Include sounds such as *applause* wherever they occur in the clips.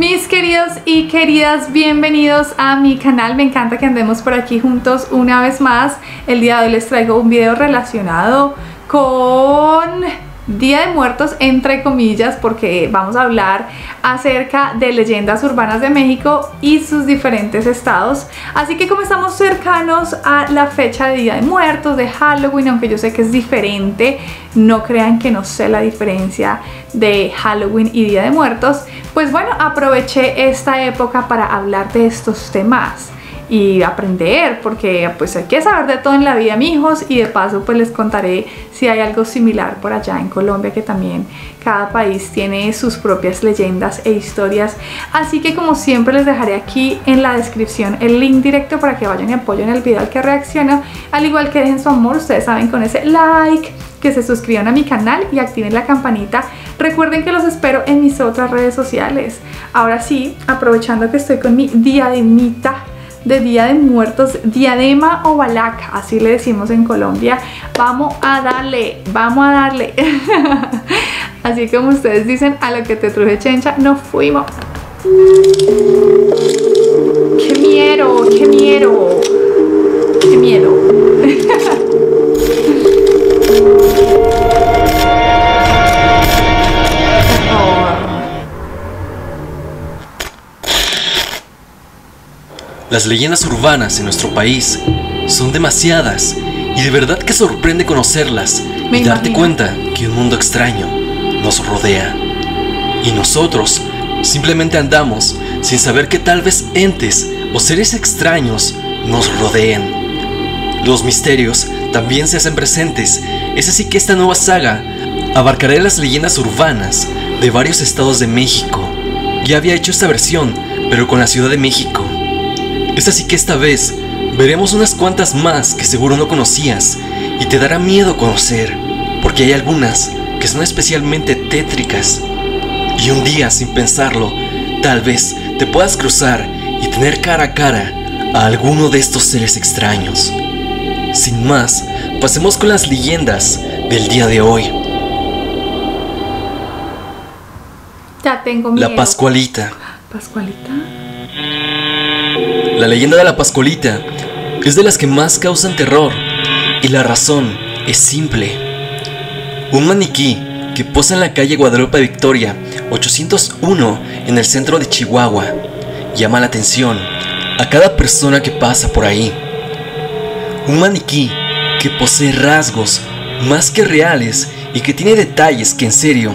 Mis queridos y queridas, bienvenidos a mi canal. Me encanta que andemos por aquí juntos una vez más. El día de hoy les traigo un video relacionado con Día de Muertos, entre comillas, porque vamos a hablar acerca de leyendas urbanas de México y sus diferentes estados. Así que como estamos cercanos a la fecha de Día de Muertos, de Halloween, aunque yo sé que es diferente, no crean que no sé la diferencia de Halloween y Día de Muertos, pues bueno, aproveché esta época para hablar de estos temas y aprender porque pues hay que saber de todo en la vida mis hijos y de paso pues les contaré si hay algo similar por allá en Colombia que también cada país tiene sus propias leyendas e historias así que como siempre les dejaré aquí en la descripción el link directo para que vayan y apoyen el video al que reacciono al igual que dejen su amor ustedes saben con ese like que se suscriban a mi canal y activen la campanita. Recuerden que los espero en mis otras redes sociales. Ahora sí, aprovechando que estoy con mi diademita de Día de Muertos, diadema o balaca, así le decimos en Colombia. Vamos a darle, vamos a darle. *laughs* así como ustedes dicen, a lo que te truje chencha, nos fuimos. ¡Qué miedo! ¡Qué miedo! ¡Qué miedo! *laughs* Las leyendas urbanas en nuestro país son demasiadas y de verdad que sorprende conocerlas y darte cuenta que un mundo extraño nos rodea. Y nosotros simplemente andamos sin saber que tal vez entes o seres extraños nos rodeen. Los misterios también se hacen presentes, es así que esta nueva saga abarcará las leyendas urbanas de varios estados de México. Ya había hecho esta versión, pero con la Ciudad de México es así que esta vez veremos unas cuantas más que seguro no conocías y te dará miedo conocer, porque hay algunas que son especialmente tétricas. Y un día, sin pensarlo, tal vez te puedas cruzar y tener cara a cara a alguno de estos seres extraños. Sin más, pasemos con las leyendas del día de hoy. Ya tengo miedo. La Pascualita. ¿Pascualita? La leyenda de la Pascualita es de las que más causan terror y la razón es simple. Un maniquí que posa en la calle Guadalupe Victoria 801 en el centro de Chihuahua llama la atención a cada persona que pasa por ahí. Un maniquí que posee rasgos más que reales y que tiene detalles que en serio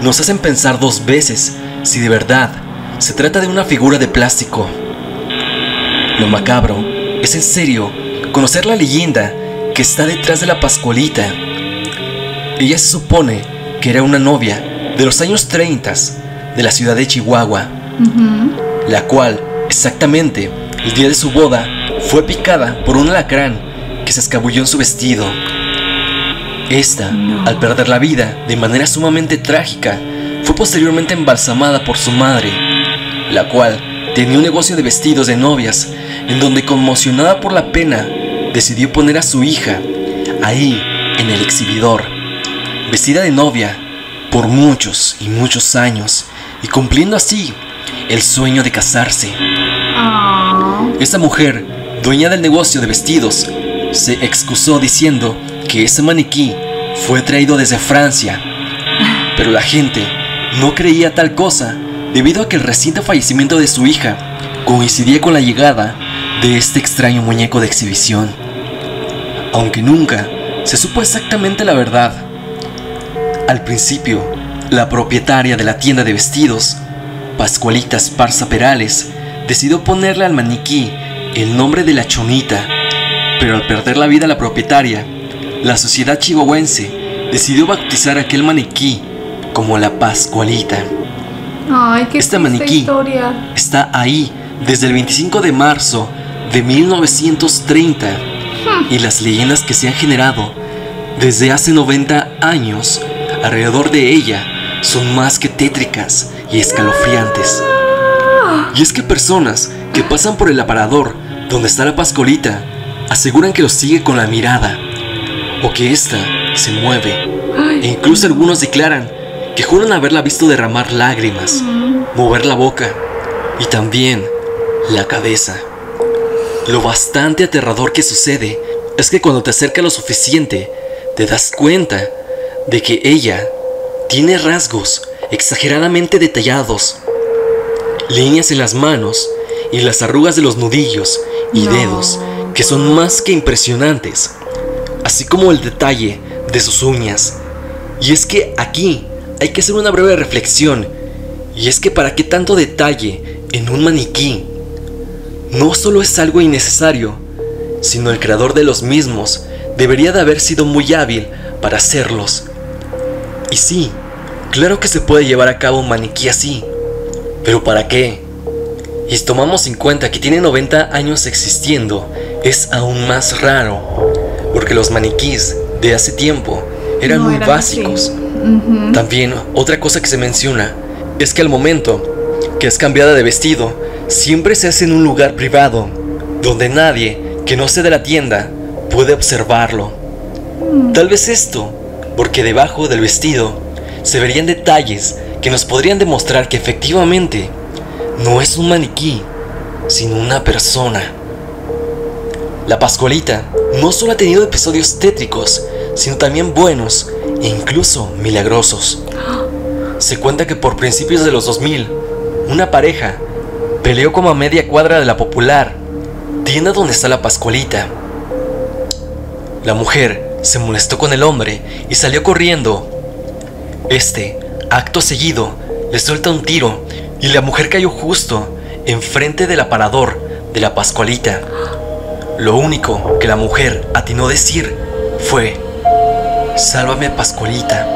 nos hacen pensar dos veces si de verdad se trata de una figura de plástico. Lo macabro es en serio conocer la leyenda que está detrás de la Pascualita. Ella se supone que era una novia de los años 30 de la ciudad de Chihuahua, la cual, exactamente, el día de su boda, fue picada por un alacrán que se escabulló en su vestido. Esta, al perder la vida de manera sumamente trágica, fue posteriormente embalsamada por su madre, la cual tenía un negocio de vestidos de novias en donde conmocionada por la pena, decidió poner a su hija ahí en el exhibidor, vestida de novia por muchos y muchos años y cumpliendo así el sueño de casarse. Esta mujer, dueña del negocio de vestidos, se excusó diciendo que ese maniquí fue traído desde Francia, pero la gente no creía tal cosa debido a que el reciente fallecimiento de su hija coincidía con la llegada de este extraño muñeco de exhibición. Aunque nunca se supo exactamente la verdad. Al principio, la propietaria de la tienda de vestidos, Pascualita Esparza Perales, decidió ponerle al maniquí el nombre de la chonita, pero al perder la vida la propietaria, la sociedad chihuahuense decidió bautizar aquel maniquí como la Pascualita. Ay, qué triste maniquí historia. está ahí desde el 25 de marzo de 1930 y las leyendas que se han generado desde hace 90 años alrededor de ella son más que tétricas y escalofriantes. Y es que personas que pasan por el aparador donde está la pascolita aseguran que los sigue con la mirada o que ésta se mueve. E incluso algunos declaran que juran haberla visto derramar lágrimas, mover la boca y también la cabeza. Lo bastante aterrador que sucede es que cuando te acerca lo suficiente, te das cuenta de que ella tiene rasgos exageradamente detallados, líneas en las manos y las arrugas de los nudillos y dedos que son más que impresionantes, así como el detalle de sus uñas. Y es que aquí hay que hacer una breve reflexión, y es que para qué tanto detalle en un maniquí no solo es algo innecesario, sino el creador de los mismos debería de haber sido muy hábil para hacerlos. Y sí, claro que se puede llevar a cabo un maniquí así, pero ¿para qué? Y si tomamos en cuenta que tiene 90 años existiendo, es aún más raro, porque los maniquís de hace tiempo eran muy básicos. También otra cosa que se menciona es que al momento que es cambiada de vestido, siempre se hace en un lugar privado, donde nadie que no sea de la tienda puede observarlo. Tal vez esto, porque debajo del vestido se verían detalles que nos podrían demostrar que efectivamente no es un maniquí, sino una persona. La Pascualita no solo ha tenido episodios tétricos, sino también buenos e incluso milagrosos. Se cuenta que por principios de los 2000, una pareja peleó como a media cuadra de la popular tienda donde está la Pascualita. La mujer se molestó con el hombre y salió corriendo. Este, acto seguido, le suelta un tiro y la mujer cayó justo enfrente del aparador de la Pascualita. Lo único que la mujer atinó decir fue, Sálvame Pascualita.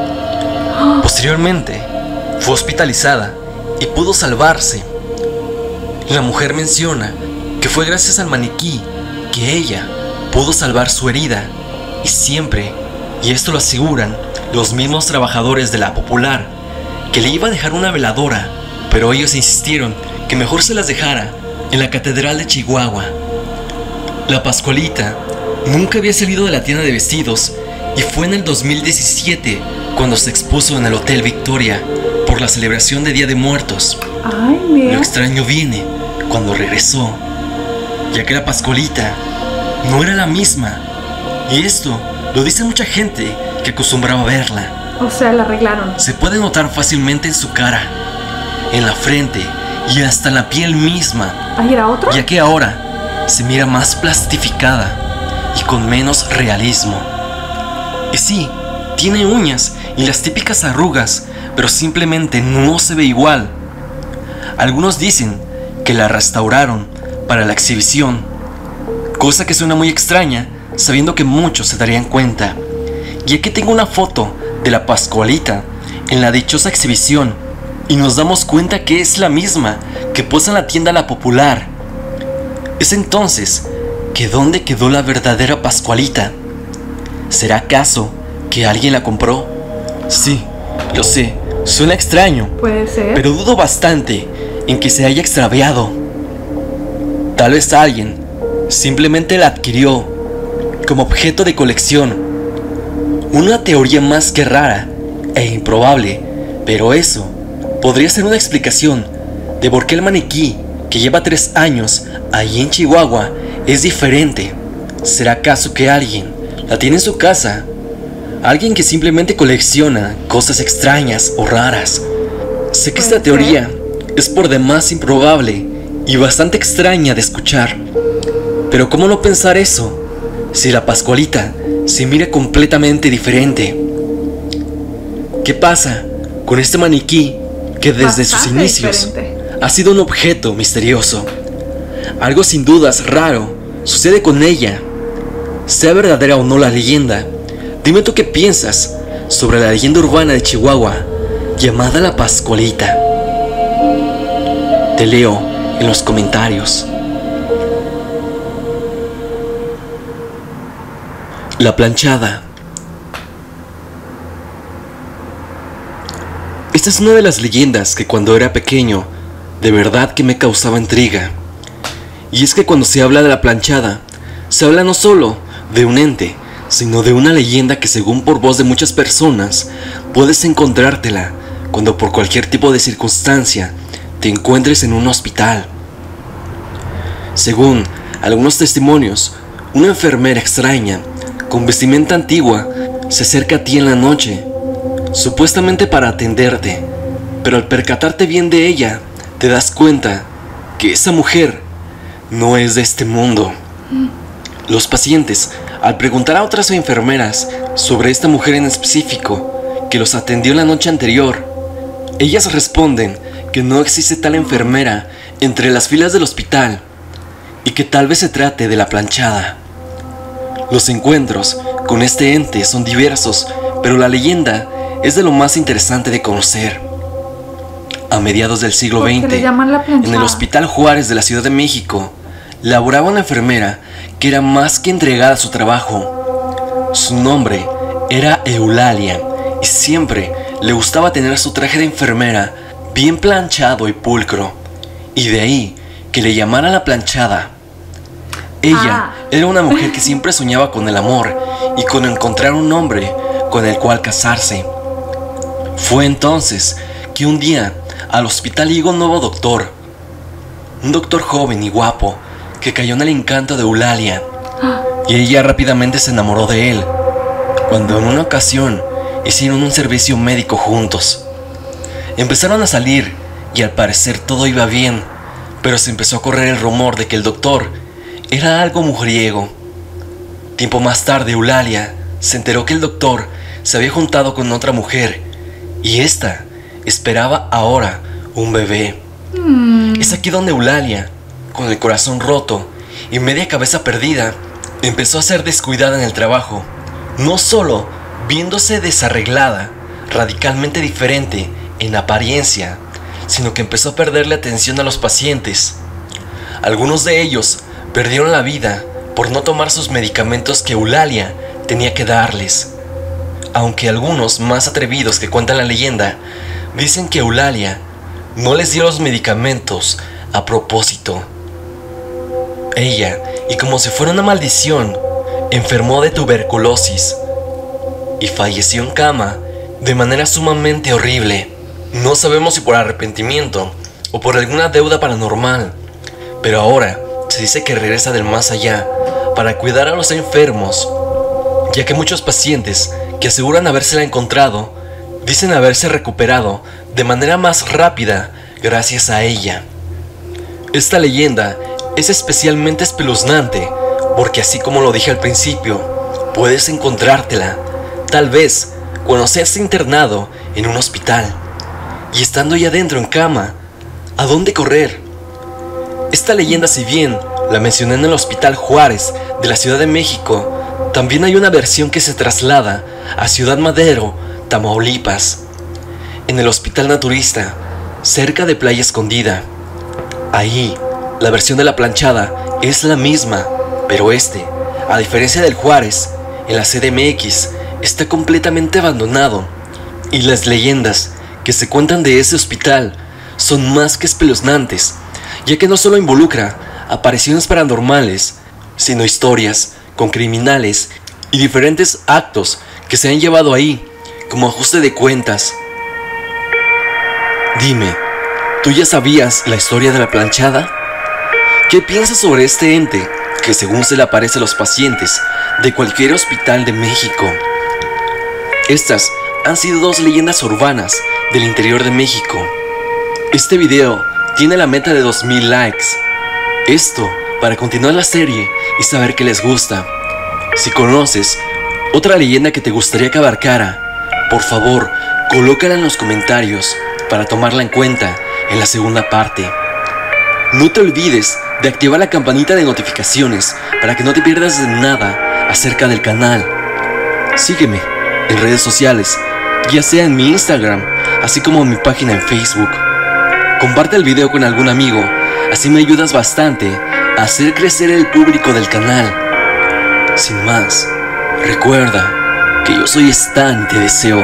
Posteriormente, fue hospitalizada y pudo salvarse. La mujer menciona que fue gracias al maniquí que ella pudo salvar su herida y siempre, y esto lo aseguran los mismos trabajadores de la popular, que le iba a dejar una veladora, pero ellos insistieron que mejor se las dejara en la Catedral de Chihuahua. La Pascualita nunca había salido de la tienda de vestidos y fue en el 2017 cuando se expuso en el Hotel Victoria por la celebración de Día de Muertos. Lo extraño viene cuando regresó, ya que la Pascualita no era la misma. Y esto lo dice mucha gente que acostumbraba verla. O sea, la arreglaron. Se puede notar fácilmente en su cara, en la frente y hasta en la piel misma. ¿Ahí era otro? Ya que ahora se mira más plastificada y con menos realismo. Y sí, tiene uñas y las típicas arrugas, pero simplemente no se ve igual. Algunos dicen que la restauraron para la exhibición, cosa que suena muy extraña, sabiendo que muchos se darían cuenta. Y aquí tengo una foto de la Pascualita en la dichosa exhibición y nos damos cuenta que es la misma que posa en la tienda La Popular es entonces que dónde quedó la verdadera Pascualita. ¿Será acaso que alguien la compró? Sí, lo sé, suena extraño. Puede ser. Pero dudo bastante en que se haya extraviado. Tal vez alguien simplemente la adquirió como objeto de colección. Una teoría más que rara e improbable, pero eso podría ser una explicación de por qué el maniquí que lleva tres años ahí en Chihuahua es diferente. ¿Será acaso que alguien la tiene en su casa? Alguien que simplemente colecciona cosas extrañas o raras. Sé que esta teoría es por demás improbable y bastante extraña de escuchar. Pero ¿cómo no pensar eso si la Pascualita se mira completamente diferente? ¿Qué pasa con este maniquí que desde sus inicios ha sido un objeto misterioso. Algo sin dudas raro sucede con ella. Sea verdadera o no la leyenda, dime tú qué piensas sobre la leyenda urbana de Chihuahua llamada la Pascualita. Te leo en los comentarios. La planchada. Esta es una de las leyendas que cuando era pequeño de verdad que me causaba intriga. Y es que cuando se habla de la planchada, se habla no solo de un ente, sino de una leyenda que según por voz de muchas personas, puedes encontrártela cuando por cualquier tipo de circunstancia te encuentres en un hospital. Según algunos testimonios, una enfermera extraña, con vestimenta antigua, se acerca a ti en la noche, supuestamente para atenderte, pero al percatarte bien de ella, te das cuenta que esa mujer no es de este mundo. Los pacientes, al preguntar a otras enfermeras sobre esta mujer en específico que los atendió la noche anterior, ellas responden que no existe tal enfermera entre las filas del hospital y que tal vez se trate de la planchada. Los encuentros con este ente son diversos, pero la leyenda es de lo más interesante de conocer. A mediados del siglo XX, en el Hospital Juárez de la Ciudad de México, laboraba una enfermera que era más que entregada a su trabajo. Su nombre era Eulalia y siempre le gustaba tener su traje de enfermera bien planchado y pulcro, y de ahí que le llamaran la planchada. Ella ah. era una mujer que *laughs* siempre soñaba con el amor y con encontrar un hombre con el cual casarse. Fue entonces que un día al hospital llegó un nuevo doctor, un doctor joven y guapo que cayó en el encanto de Eulalia y ella rápidamente se enamoró de él, cuando en una ocasión hicieron un servicio médico juntos. Empezaron a salir y al parecer todo iba bien, pero se empezó a correr el rumor de que el doctor era algo mujeriego. Tiempo más tarde, Eulalia se enteró que el doctor se había juntado con otra mujer y esta esperaba ahora un bebé. Mm. Es aquí donde Eulalia, con el corazón roto y media cabeza perdida, empezó a ser descuidada en el trabajo, no solo viéndose desarreglada, radicalmente diferente en apariencia, sino que empezó a perderle atención a los pacientes. Algunos de ellos perdieron la vida por no tomar sus medicamentos que Eulalia tenía que darles. Aunque algunos más atrevidos que cuentan la leyenda dicen que Eulalia no les dio los medicamentos a propósito. Ella, y como si fuera una maldición, enfermó de tuberculosis y falleció en cama de manera sumamente horrible. No sabemos si por arrepentimiento o por alguna deuda paranormal, pero ahora se dice que regresa del más allá para cuidar a los enfermos, ya que muchos pacientes que aseguran habérsela encontrado dicen haberse recuperado de manera más rápida gracias a ella. Esta leyenda es especialmente espeluznante porque así como lo dije al principio, puedes encontrártela, tal vez cuando seas internado en un hospital y estando ya adentro en cama, ¿a dónde correr? Esta leyenda, si bien la mencioné en el Hospital Juárez de la Ciudad de México, también hay una versión que se traslada a Ciudad Madero, Tamaulipas, en el Hospital Naturista, cerca de Playa Escondida. Ahí, la versión de la planchada es la misma, pero este, a diferencia del Juárez, en la CDMX, está completamente abandonado y las leyendas que se cuentan de ese hospital son más que espeluznantes, ya que no solo involucra apariciones paranormales, sino historias con criminales y diferentes actos que se han llevado ahí como ajuste de cuentas. Dime, ¿tú ya sabías la historia de la planchada? ¿Qué piensas sobre este ente que según se le aparece a los pacientes de cualquier hospital de México? Estas han sido dos leyendas urbanas del interior de México. Este video tiene la meta de 2000 likes. Esto para continuar la serie y saber que les gusta. Si conoces otra leyenda que te gustaría que abarcara, por favor, colócala en los comentarios para tomarla en cuenta en la segunda parte. No te olvides de activar la campanita de notificaciones para que no te pierdas de nada acerca del canal. Sígueme en redes sociales ya sea en mi Instagram, así como en mi página en Facebook. Comparte el video con algún amigo, así me ayudas bastante a hacer crecer el público del canal. Sin más, recuerda que yo soy Stan te deseo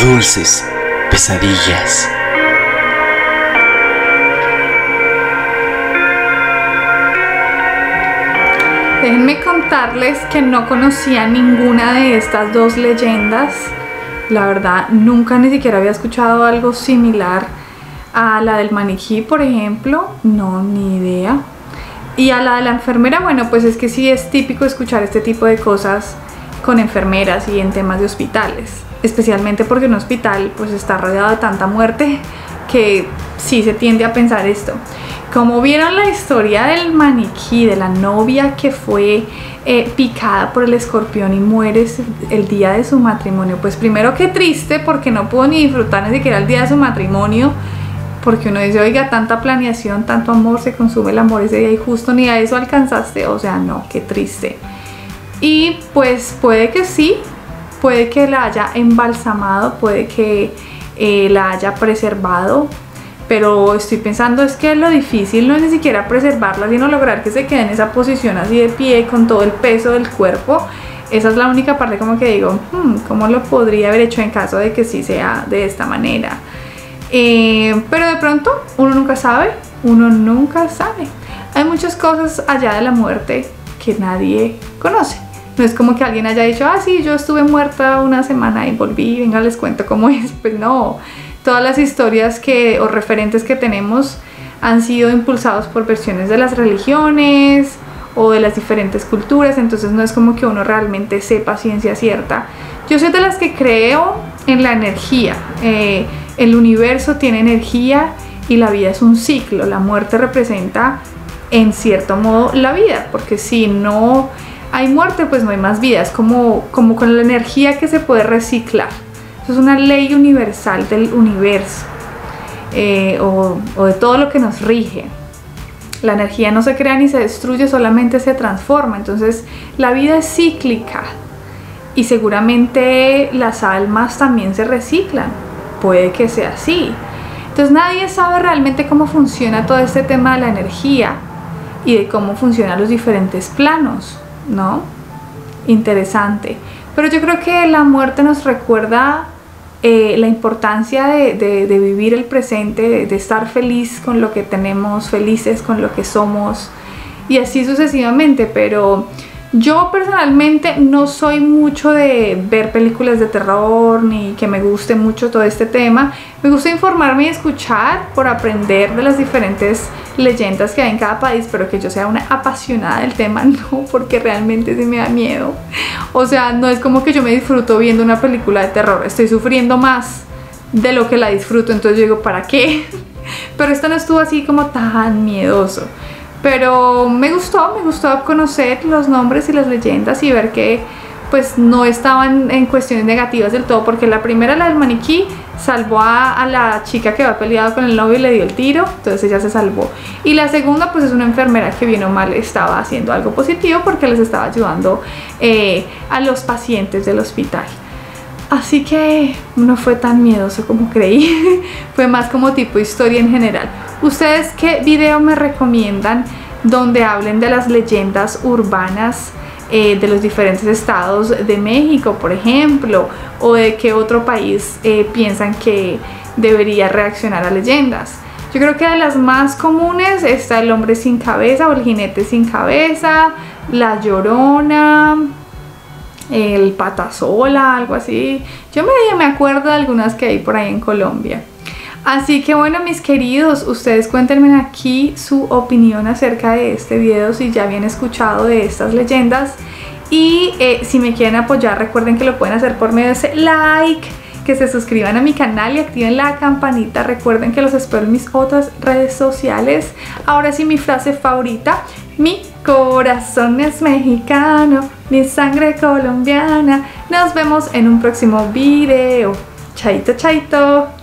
dulces pesadillas. Déjenme contarles que no conocía ninguna de estas dos leyendas La verdad, nunca ni siquiera había escuchado algo similar a la del maniquí, por ejemplo. No, ni idea. Y a la de la enfermera, bueno, pues es que sí es típico escuchar este tipo de cosas con enfermeras y en temas de hospitales. Especialmente porque un hospital pues está rodeado de tanta muerte que sí se tiende a pensar esto. Como vieron la historia del maniquí, de la novia que fue eh, picada por el escorpión y muere el día de su matrimonio, pues primero que triste porque no pudo ni disfrutar ni siquiera el día de su matrimonio, porque uno dice, oiga, tanta planeación, tanto amor, se consume el amor ese día y justo ni a eso alcanzaste, o sea, no, qué triste. Y pues puede que sí, puede que la haya embalsamado, puede que eh, la haya preservado, pero estoy pensando es que lo difícil no es ni siquiera preservarla, sino lograr que se quede en esa posición así de pie con todo el peso del cuerpo. Esa es la única parte como que digo, hmm, ¿cómo lo podría haber hecho en caso de que sí sea de esta manera? Eh, pero de pronto uno nunca sabe, uno nunca sabe. Hay muchas cosas allá de la muerte que nadie conoce. No es como que alguien haya dicho, ah, sí, yo estuve muerta una semana y volví, venga, les cuento cómo es. *laughs* Pues no, todas las historias que, o referentes que tenemos han sido impulsados por versiones de las religiones o de las diferentes culturas, entonces no es como que uno realmente sepa ciencia cierta. Yo soy de las que creo en la energía. Eh, el universo tiene energía y la vida es un ciclo. La muerte representa en cierto modo la vida, porque si no hay muerte, pues no hay más vida. Es como, como con la energía que se puede reciclar es una ley universal del universo eh, o, o de todo lo que nos rige. La energía no se crea ni se destruye, solamente se transforma. Entonces la vida es cíclica y seguramente las almas también se reciclan. Puede que sea así. Entonces nadie sabe realmente cómo funciona todo este tema de la energía y de cómo funcionan los diferentes planos, ¿no? Interesante. Pero yo creo que la muerte nos recuerda eh, la importancia de, vivir el presente, de, estar feliz con lo que tenemos, felices con lo que somos y así sucesivamente, pero yo personalmente no soy mucho de ver películas de terror ni que me guste mucho todo este tema. Me gusta informarme y escuchar por aprender de las diferentes leyendas que hay en cada país, pero que yo sea una apasionada del tema, *laughs* no, porque realmente sí me da miedo. O sea, no es como que yo me disfruto viendo una película de terror, estoy sufriendo más de lo que la disfruto, entonces yo digo, ¿para qué? *laughs* Pero esto no estuvo así como tan miedoso. Pero me gustó, me gustó conocer los nombres y las leyendas y ver que pues no estaban en cuestiones negativas del todo, porque la primera, la del maniquí, salvó a, la chica que había peleado con el novio y le dio el tiro, entonces ella se salvó. Y la segunda, pues es una enfermera que bien o mal estaba haciendo algo positivo porque les estaba ayudando eh, a los pacientes del hospital. Así que no fue tan miedoso como creí, *laughs* fue más como tipo historia en general. ¿Ustedes qué video me recomiendan donde hablen de las leyendas urbanas eh, de los diferentes estados de México, por ejemplo, o de qué otro país eh, piensan que debería reaccionar a leyendas? Yo creo que de las más comunes está el hombre sin cabeza o el jinete sin cabeza, la llorona, el patasola, algo así. Yo me, me acuerdo de algunas que hay por ahí en Colombia. Así que bueno mis queridos, ustedes cuéntenme aquí su opinión acerca de este video si ya habían escuchado de estas leyendas y eh, si me quieren apoyar recuerden que lo pueden hacer por medio de ese like, que se suscriban a mi canal y activen la campanita, recuerden que los espero en mis otras redes sociales. Ahora sí mi frase favorita, mi corazón es mexicano, mi sangre colombiana. Nos vemos en un próximo video. Chaito, chaito.